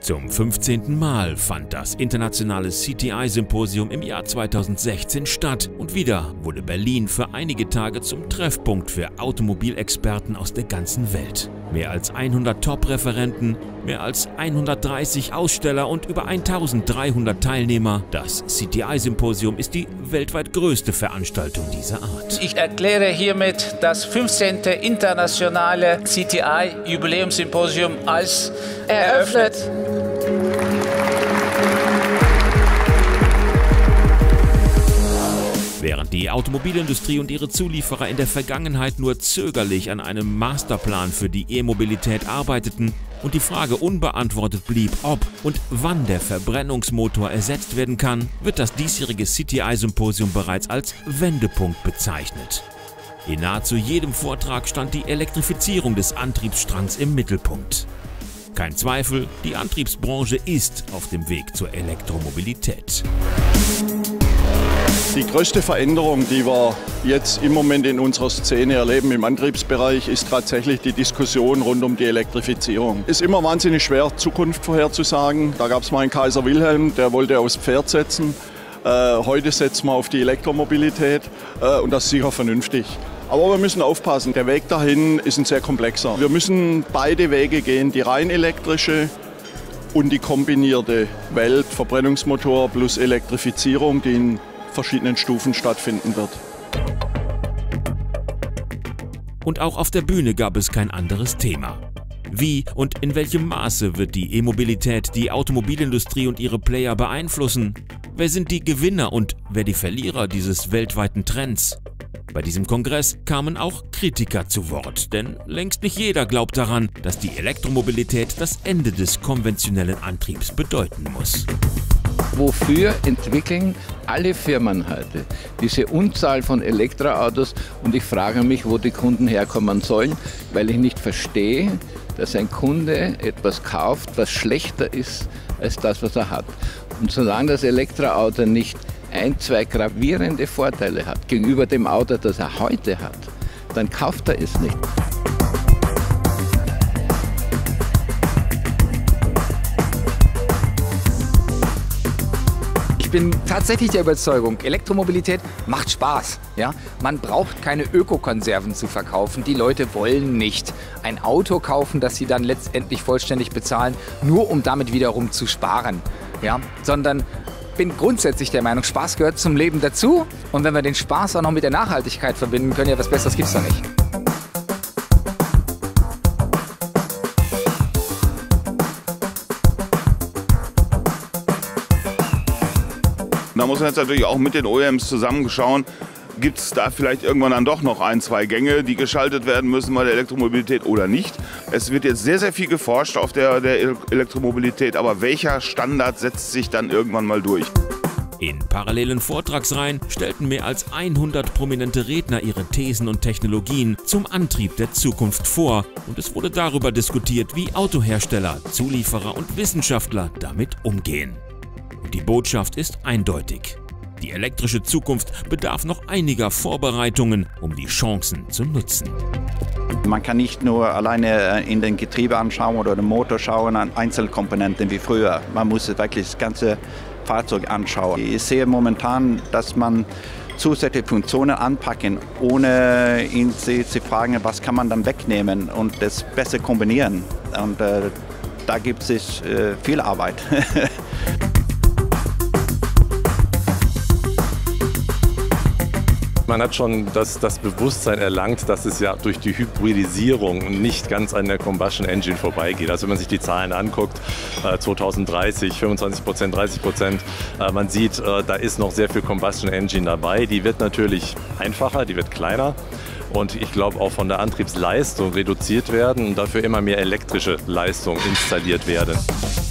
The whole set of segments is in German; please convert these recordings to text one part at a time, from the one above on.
Zum 15. Mal fand das internationale CTI-Symposium im Jahr 2016 statt und wieder wurde Berlin für einige Tage zum Treffpunkt für Automobilexperten aus der ganzen Welt. Mehr als 100 Top-Referenten, mehr als 130 Aussteller und über 1300 Teilnehmer. Das CTI-Symposium ist die weltweit größte Veranstaltung dieser Art. Ich erkläre hiermit das 15. internationale CTI-Jubiläumssymposium als eröffnet. Während die Automobilindustrie und ihre Zulieferer in der Vergangenheit nur zögerlich an einem Masterplan für die E-Mobilität arbeiteten und die Frage unbeantwortet blieb, ob und wann der Verbrennungsmotor ersetzt werden kann, wird das diesjährige CTI-Symposium bereits als Wendepunkt bezeichnet. In nahezu jedem Vortrag stand die Elektrifizierung des Antriebsstrangs im Mittelpunkt. Kein Zweifel, die Antriebsbranche ist auf dem Weg zur Elektromobilität. Die größte Veränderung, die wir jetzt im Moment in unserer Szene erleben im Antriebsbereich, ist tatsächlich die Diskussion rund um die Elektrifizierung. Ist immer wahnsinnig schwer, Zukunft vorherzusagen. Da gab es mal einen Kaiser Wilhelm, der wollte aufs Pferd setzen. Äh, heute setzen wir auf die Elektromobilität äh, und das ist sicher vernünftig. Aber wir müssen aufpassen, der Weg dahin ist ein sehr komplexer. Wir müssen beide Wege gehen, die rein elektrische und die kombinierte Welt, Verbrennungsmotor plus Elektrifizierung, die in verschiedenen Stufen stattfinden wird. Und auch auf der Bühne gab es kein anderes Thema. Wie und in welchem Maße wird die E-Mobilität die Automobilindustrie und ihre Player beeinflussen? Wer sind die Gewinner und wer die Verlierer dieses weltweiten Trends? Bei diesem Kongress kamen auch Kritiker zu Wort, denn längst nicht jeder glaubt daran, dass die Elektromobilität das Ende des konventionellen Antriebs bedeuten muss. Wofür entwickeln alle Firmen heute diese Unzahl von Elektroautos? Und ich frage mich, wo die Kunden herkommen sollen, weil ich nicht verstehe, dass ein Kunde etwas kauft, was schlechter ist als das, was er hat. Und solange das Elektroauto nicht ein, zwei gravierende Vorteile hat gegenüber dem Auto, das er heute hat, dann kauft er es nicht. Ich bin tatsächlich der Überzeugung, Elektromobilität macht Spaß. Ja? Man braucht keine Ökokonserven zu verkaufen. Die Leute wollen nicht ein Auto kaufen, das sie dann letztendlich vollständig bezahlen, nur um damit wiederum zu sparen. Ja? Sondern bin grundsätzlich der Meinung, Spaß gehört zum Leben dazu. Und wenn wir den Spaß auch noch mit der Nachhaltigkeit verbinden können, ja, was Besseres gibt es doch nicht. Muss man jetzt natürlich auch mit den OEMs zusammenschauen, gibt es da vielleicht irgendwann dann doch noch ein, zwei Gänge, die geschaltet werden müssen bei der Elektromobilität oder nicht. Es wird jetzt sehr, sehr viel geforscht auf der, der Elektromobilität, aber welcher Standard setzt sich dann irgendwann mal durch? In parallelen Vortragsreihen stellten mehr als 100 prominente Redner ihre Thesen und Technologien zum Antrieb der Zukunft vor und es wurde darüber diskutiert, wie Autohersteller, Zulieferer und Wissenschaftler damit umgehen. Die Botschaft ist eindeutig. Die elektrische Zukunft bedarf noch einiger Vorbereitungen, um die Chancen zu nutzen. Man kann nicht nur alleine in den Getriebe anschauen oder den Motor schauen an Einzelkomponenten wie früher. Man muss wirklich das ganze Fahrzeug anschauen. Ich sehe momentan, dass man zusätzliche Funktionen anpacken, ohne ihn zu, zu fragen, was kann man dann wegnehmen und das besser kombinieren. Und äh, da gibt es äh, viel Arbeit. Man hat schon das, das Bewusstsein erlangt, dass es ja durch die Hybridisierung nicht ganz an der Combustion Engine vorbeigeht. Also wenn man sich die Zahlen anguckt, 2030 25 Prozent, 30 Prozent, äh, man sieht, äh, da ist noch sehr viel Combustion Engine dabei. Die wird natürlich einfacher, die wird kleiner und ich glaube auch von der Antriebsleistung reduziert werden und dafür immer mehr elektrische Leistung installiert werden.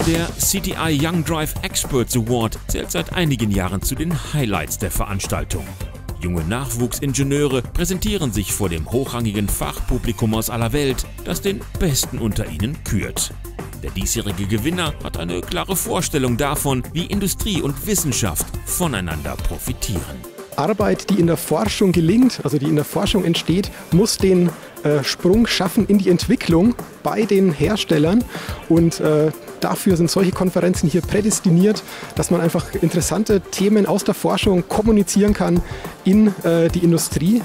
Der CTI Young Drive Experts Award zählt seit einigen Jahren zu den Highlights der Veranstaltung. Junge Nachwuchsingenieure präsentieren sich vor dem hochrangigen Fachpublikum aus aller Welt, das den Besten unter ihnen kürt. Der diesjährige Gewinner hat eine klare Vorstellung davon, wie Industrie und Wissenschaft voneinander profitieren. Arbeit, die in der Forschung gelingt, also die in der Forschung entsteht, muss den äh, Sprung schaffen in die Entwicklung bei den Herstellern und äh, dafür sind solche Konferenzen hier prädestiniert, dass man einfach interessante Themen aus der Forschung kommunizieren kann in äh, die Industrie.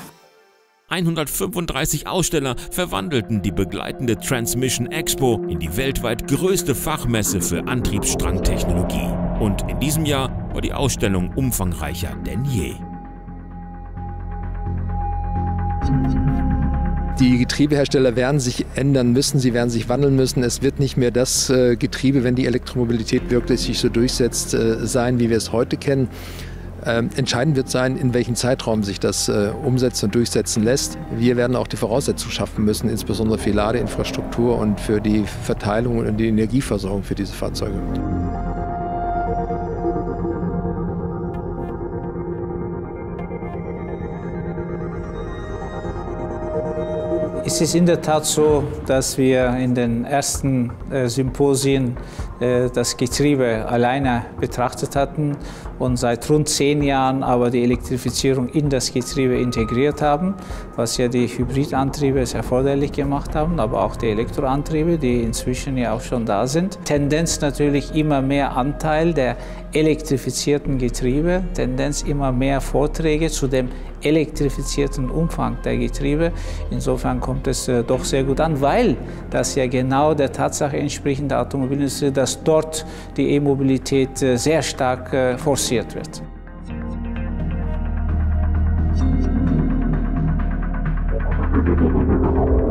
135 Aussteller verwandelten die begleitende Transmission Expo in die weltweit größte Fachmesse für Antriebsstrangtechnologie. Und in diesem Jahr war die Ausstellung umfangreicher denn je. Die Getriebehersteller werden sich ändern müssen, sie werden sich wandeln müssen. Es wird nicht mehr das äh, Getriebe, wenn die Elektromobilität wirklich sich so durchsetzt, äh, sein, wie wir es heute kennen. Ähm, entscheidend wird sein, in welchem Zeitraum sich das äh, umsetzen und durchsetzen lässt. Wir werden auch die Voraussetzungen schaffen müssen, insbesondere für Ladeinfrastruktur und für die Verteilung und die Energieversorgung für diese Fahrzeuge. Es ist in der Tat so, dass wir in den ersten äh, Symposien das Getriebe alleine betrachtet hatten und seit rund zehn Jahren aber die Elektrifizierung in das Getriebe integriert haben, was ja die Hybridantriebe es erforderlich gemacht haben, aber auch die Elektroantriebe, die inzwischen ja auch schon da sind. Tendenz natürlich immer mehr Anteil der elektrifizierten Getriebe, Tendenz immer mehr Vorträge zu dem elektrifizierten Umfang der Getriebe. Insofern kommt es äh, doch sehr gut an, weil das ja genau der Tatsache entspricht der Automobilindustrie, dass dort die E-Mobilität äh, sehr stark äh, forciert wird.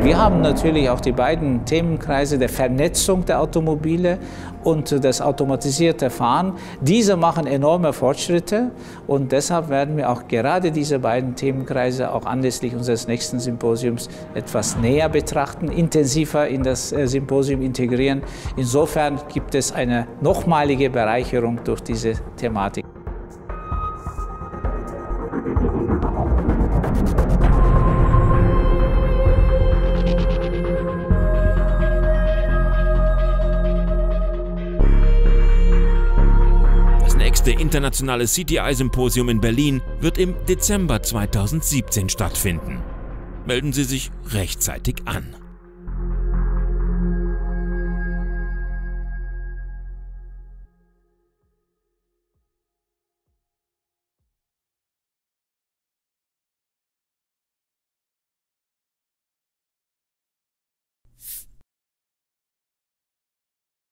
Wir haben natürlich auch die beiden Themenkreise der Vernetzung der Automobile und das automatisierte Fahren. Diese machen enorme Fortschritte und deshalb werden wir auch gerade diese beiden Themenkreise auch anlässlich unseres nächsten Symposiums etwas näher betrachten, intensiver in das äh, Symposium integrieren. Insofern gibt es eine nochmalige Bereicherung durch diese Thematik. Nächste internationale CTI-Symposium in Berlin wird im Dezember 2017 stattfinden. Melden Sie sich rechtzeitig an.